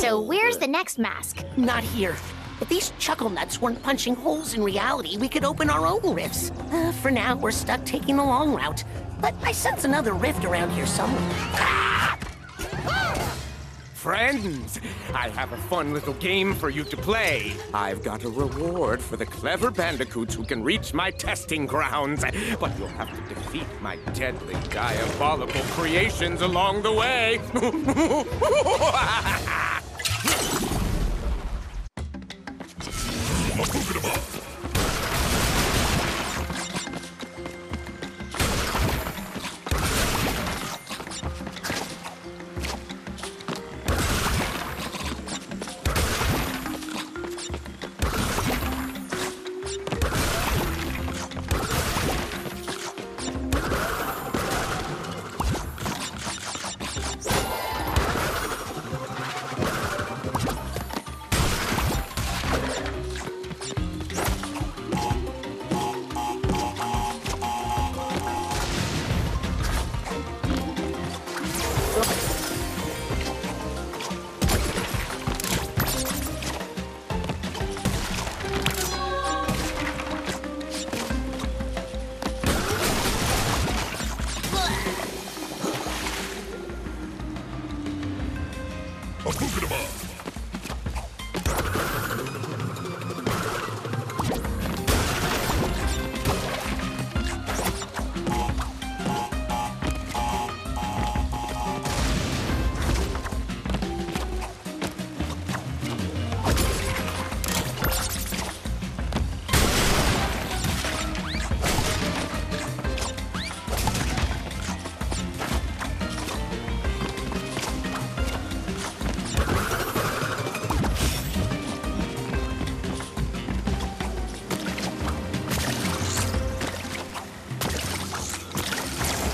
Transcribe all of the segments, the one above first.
So where's the next mask? Not here. If these chuckle nuts weren't punching holes in reality, we could open our own rifts. Uh, for now, we're stuck taking the long route. But I sense another rift around here somewhere. Ah! Friends, I have a fun little game for you to play. I've got a reward for the clever bandicoots who can reach my testing grounds. But you'll have to defeat my deadly, diabolical creations along the way.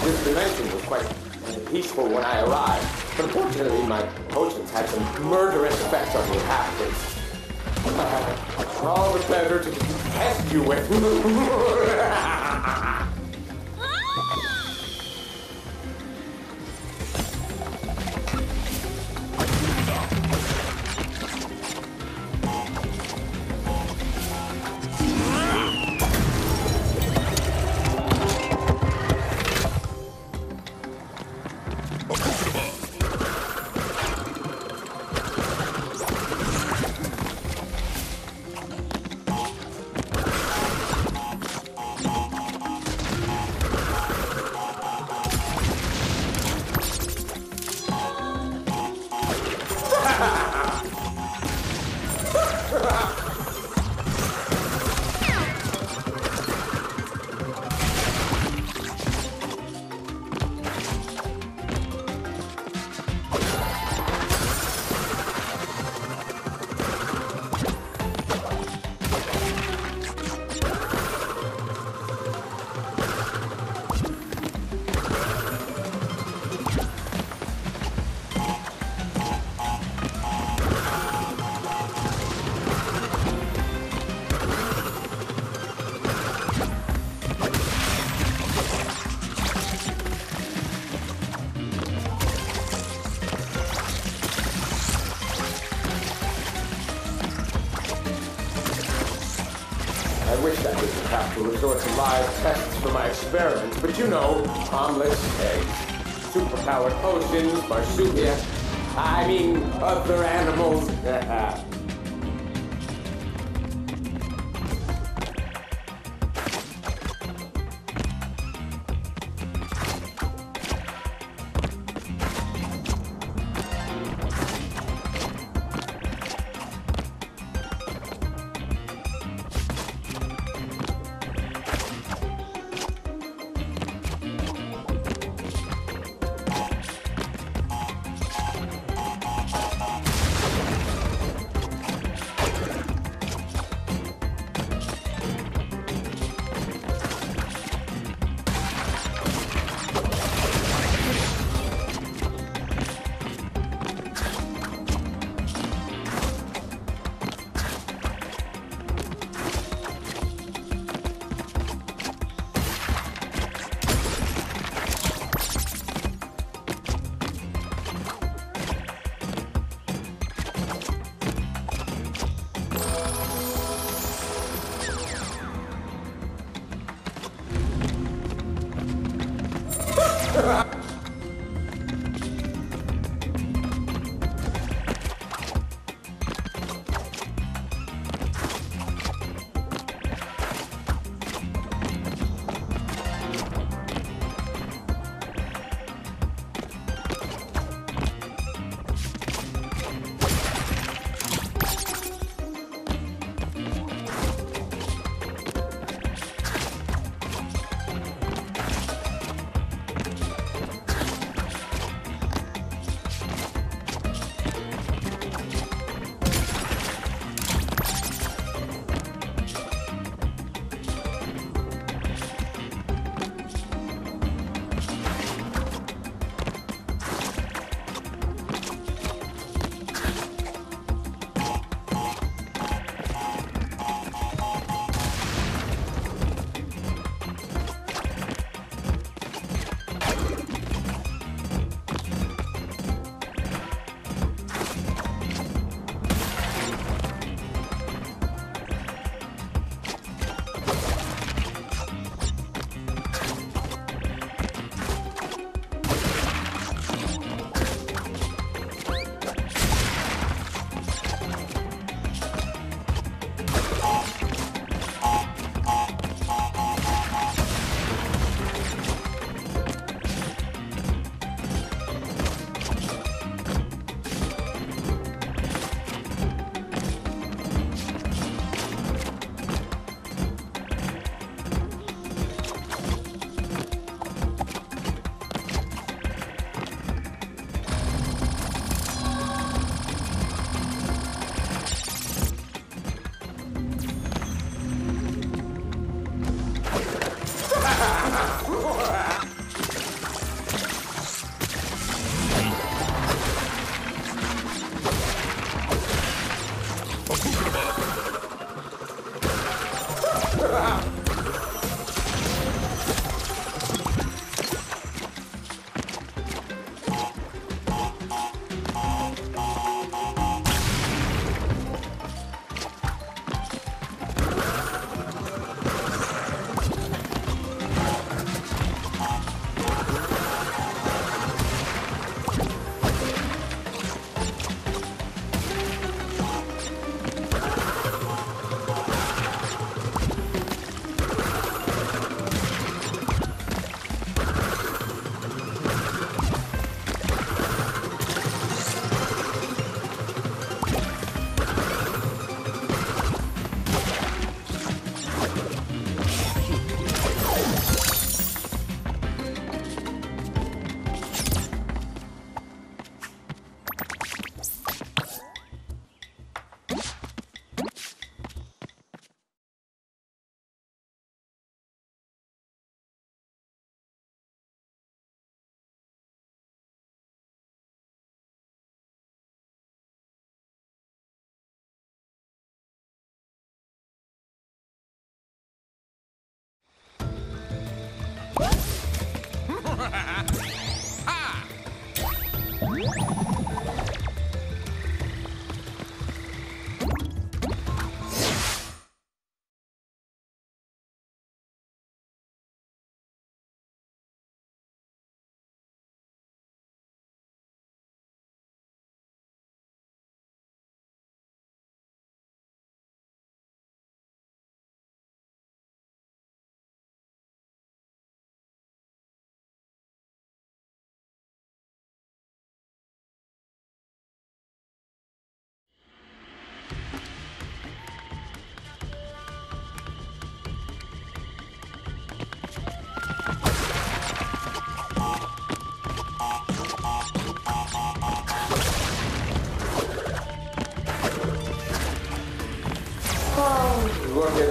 This dimension was quite peaceful when I arrived, but unfortunately my potions had some murderous effects on the inhabitants. All the better to test you with. to resort to live tests for my experiments, but you know, omelets, eggs, superpowered potions, marsupial, I mean, other animals.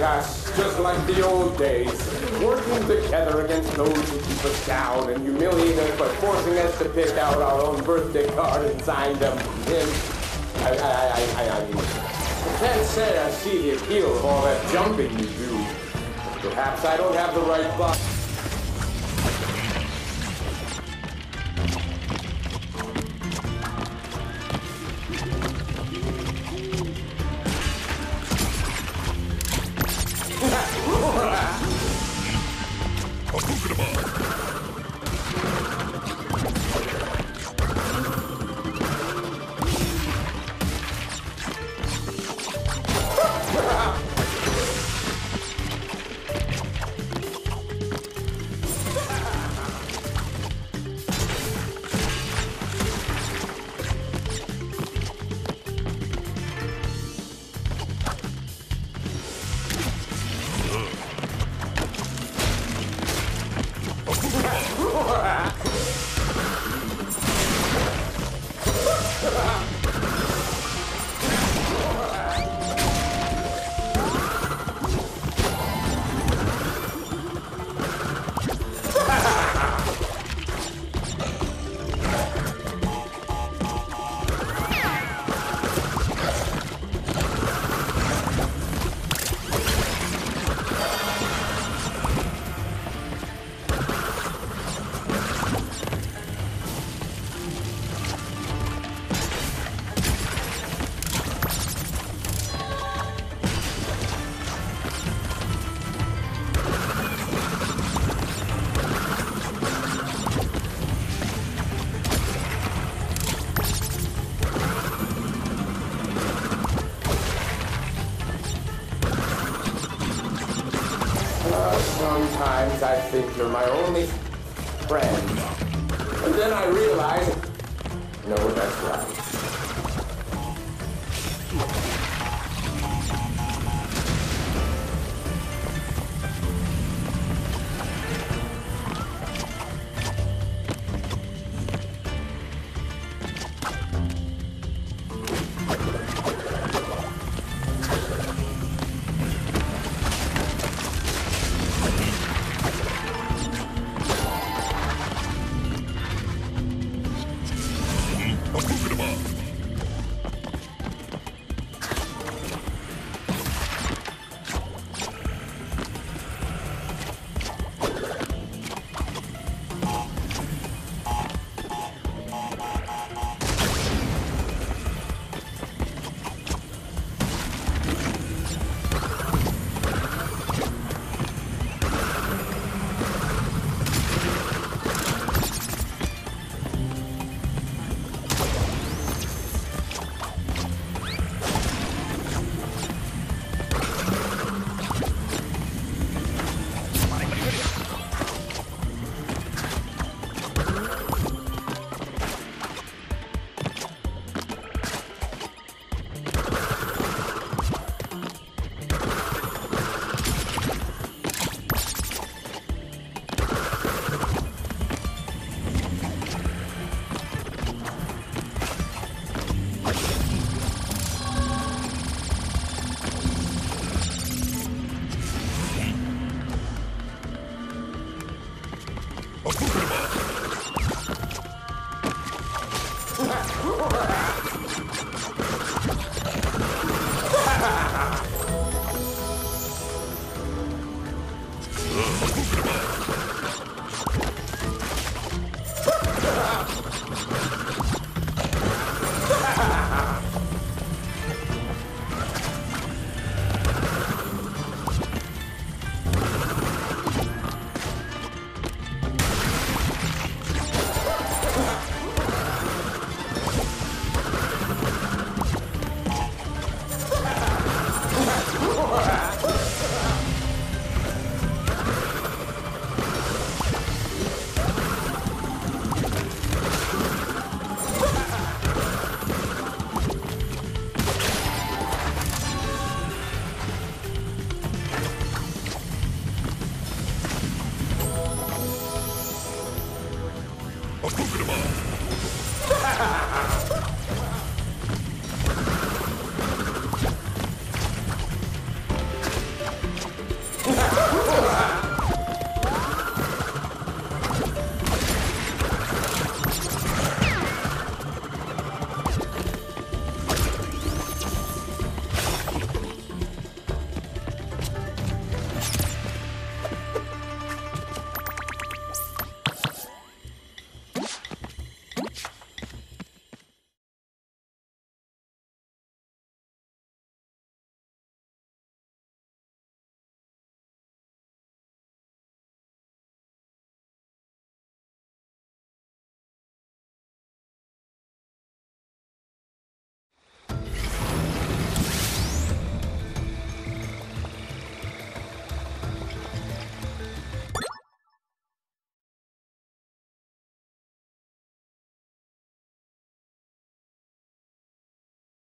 with us, just like the old days, working together against those who keep us down and humiliate us by forcing us to pick out our own birthday card and sign them. And I, I, I, I, I mean, I can't say I see the appeal of all that jumping you do. Perhaps I don't have the right body. Sometimes I think you're my only friend. And then I realize, no, that's right.